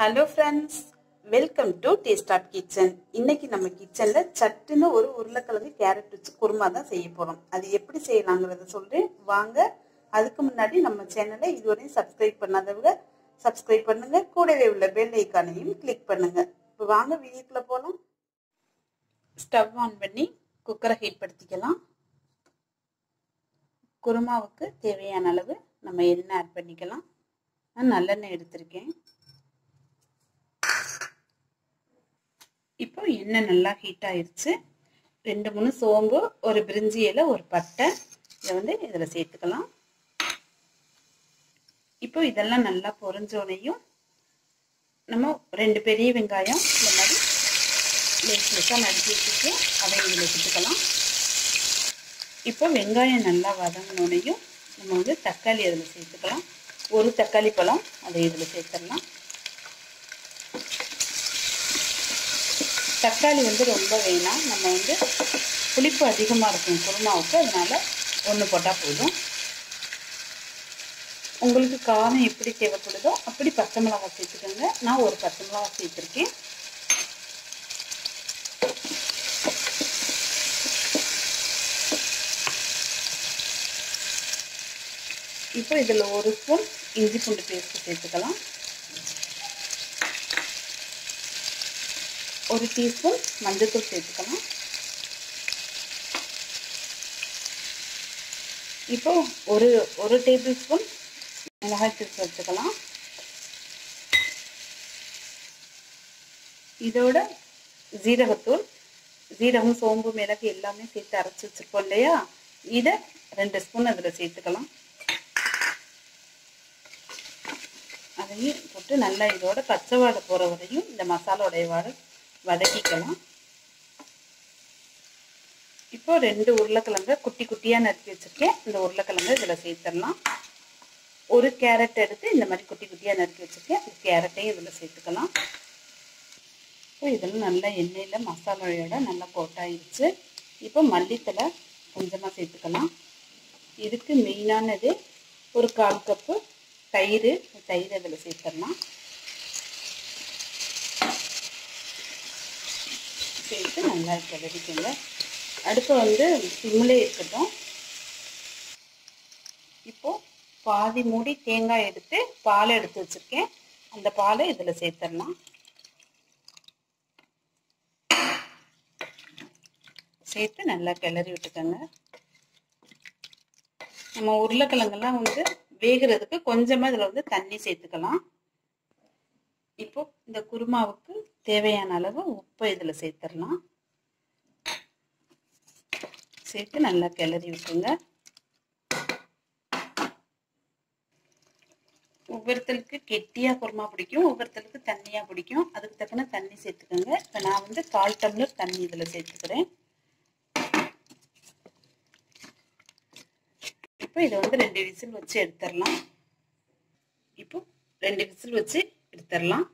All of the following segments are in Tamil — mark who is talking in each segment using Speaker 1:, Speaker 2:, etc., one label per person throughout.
Speaker 1: Hello friends welcome to taste of kitchen இன்னைக்கு நம்ம கிச்சனில் சட்டுன்னு ஒரு உருளைக்கிழங்கு கேரட் வச்சு குருமா தான் செய்ய போகிறோம் அது எப்படி செய்யலாங்கிறத சொல்கிறேன் வாங்க அதுக்கு முன்னாடி நம்ம சேனலை இதுவரையும் சப்ஸ்கிரைப் பண்ணாதவங்க சப்ஸ்கிரைப் பண்ணுங்க. கூடவே உள்ள பெல் ஐக்கானையும் கிளிக் பண்ணுங்க. இப்போ வாங்க வீடியோக்குள்ள போகலாம் ஸ்டவ் ஆன் பண்ணி குக்கரை ஹீட் படுத்திக்கலாம். குருமாவுக்கு தேவையான அளவு நம்ம எண்ணெய் ஆட் பண்ணிக்கலாம். நான் நல்லெண்ணெய் எடுத்திருக்கேன். எண்ணெய் நல்லா ஹீட் ஆயிடுச்சு ரெண்டு மூணு சோம்பு ஒரு பிரிஞ்சி இலை ஒரு பட்டை. இதை வந்து இதில் சேர்த்துக்கலாம். இப்போ இதெல்லாம் நல்லா பொறிஞ்சோனையும் நம்ம ரெண்டு பெரிய வெங்காயம் இந்த மாதிரி லேஸ் லேஸாக நறுக்கி வச்சுட்டு அதை இதில் சேர்த்துக்கலாம். இப்போ வெங்காயம் நல்லா வதங்கினோனையும் நம்ம வந்து தக்காளி அதில் சேர்த்துக்கலாம். ஒரு தக்காளி பழம் அதை இதில் சேர்த்துடலாம். தக்காளி வந்து ரொம்ப வேணாம். நம்ம வந்து புளிப்பு அதிகமாக இருக்கும் குருமாவுக்கு. அதனால் ஒன்று போட்டால் போதும். உங்களுக்கு காரம் எப்படி தேவைப்படுதோ அப்படி பச்சை மிளகாய் சேர்த்துக்கோங்க. நான் ஒரு பச்சை மிளகாய் சேர்த்துருக்கேன். இப்போ இதில் ஒரு ஸ்பூன் இஞ்சி பூண்டு பேஸ்ட்டு சேர்த்துக்கலாம். ஒரு டீஸ்பூன் மஞ்சள்தூள் சேர்த்துக்கலாம் இப்போ ஒரு ஒரு டேபிள் ஸ்பூன் மிளகாய்த்தூள் சேர்த்துக்கலாம். இதோட ஜீரகத்தூள் ஜீரகம் சோம்பு மிளகு எல்லாமே சேர்த்து அரைச்சி வச்சுருக்கோம் இல்லையா? இதை ரெண்டு ஸ்பூன் அதில் சேர்த்துக்கலாம். அதையும் போட்டு நல்லா இதோட பச்சை வாடை போகிற வரையும் இந்த மசாலோடைய வாடை வதக்கிக்கலாம். இப்போ ரெண்டு உருளைக்கிழங்க குட்டி குட்டியாக நறுக்கி வச்சுருக்கேன். இந்த உருளைக்கிழங்கு இதில் சேர்த்துடலாம். ஒரு கேரட் எடுத்து இந்த மாதிரி குட்டி குட்டியாக நறுக்கி வச்சுருக்கேன். இந்த கேரட்டையும் இதில் சேர்த்துக்கலாம். இப்போ இதெல்லாம் நல்லா எண்ணெயில் மசாலாவோட நல்லா போட்டாயிருச்சு இப்போ மல்லித்தலை கொஞ்சமாக சேர்த்துக்கலாம். இதுக்கு மெயினானது ஒரு கால் கப்பு தயிர். தயிர் அதில் சேர்த்துடலாம். சேர்த்து நல்லா கிளறிக்கோங்க அடுப்பு வந்து சிம்மிலே இருக்கட்டும். இப்போ பாதி மூடி தேங்காய் எடுத்து பால் எடுத்து வச்சுருக்கேன். அந்த பாலை இதில் சேர்த்துடலாம். சேர்த்து நல்லா கிளறி விட்டுக்கோங்க. நம்ம உருளைக்கிழங்கெல்லாம் வந்து வேகிறதுக்கு கொஞ்சமாக இதில் வந்து தண்ணி சேர்த்துக்கலாம். இப்போ இந்த குருமாவுக்கு தேவையான அளவு உப்பை இதில் சேர்த்துடலாம். சேர்த்து நல்லா கிளறி விட்டுருங்க. ஒவ்வொருத்தருக்கு கெட்டியாக குருமா பிடிக்கும் ஒவ்வொருத்தருக்கு தண்ணியாக பிடிக்கும். அதுக்கு தக்கன தண்ணி சேர்த்துக்கோங்க. இப்போ நான் வந்து கால் டம்ளர் தண்ணி இதில் சேர்த்துக்கிறேன். இப்போ இதை வந்து ரெண்டு விசில் வச்சு எடுத்துடலாம். இப்போ ரெண்டு விசில் வச்சு எடுத்துடலாம்.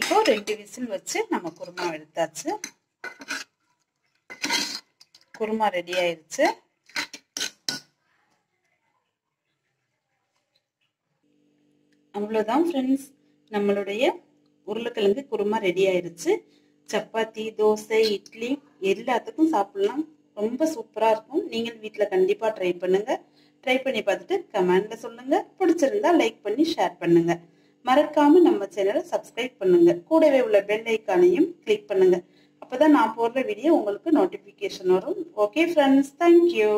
Speaker 1: இப்போ ரெண்டு விசில் வச்சு நம்ம குருமா எடுத்தாச்சு. குருமா ரெடி ஆயிடுச்சு அவ்வளோதான் ஃப்ரெண்ட்ஸ் நம்மளுடைய உருளைக்கிழங்கு குருமா ரெடி ஆயிடுச்சு சப்பாத்தி தோசை இட்லி எல்லாத்துக்கும் சாப்பிடலாம். ரொம்ப சூப்பராக இருக்கும். நீங்கள் வீட்டில் கண்டிப்பாக ட்ரை பண்ணுங்கள் ட்ரை பண்ணி பார்த்துட்டு கமெண்ட்ல சொல்லுங்கள் பிடிச்சிருந்தா லைக் பண்ணி ஷேர் பண்ணுங்கள் மறக்காமல் நம்ம சேனலை சப்ஸ்கிரைப் பண்ணுங்கள் கூடவே உள்ள பெல் ஐக்கானையும் கிளிக் பண்ணுங்கள் அப்போ தான் நான் போடுற வீடியோ உங்களுக்கு நோட்டிஃபிகேஷன் வரும். Okay friends thank you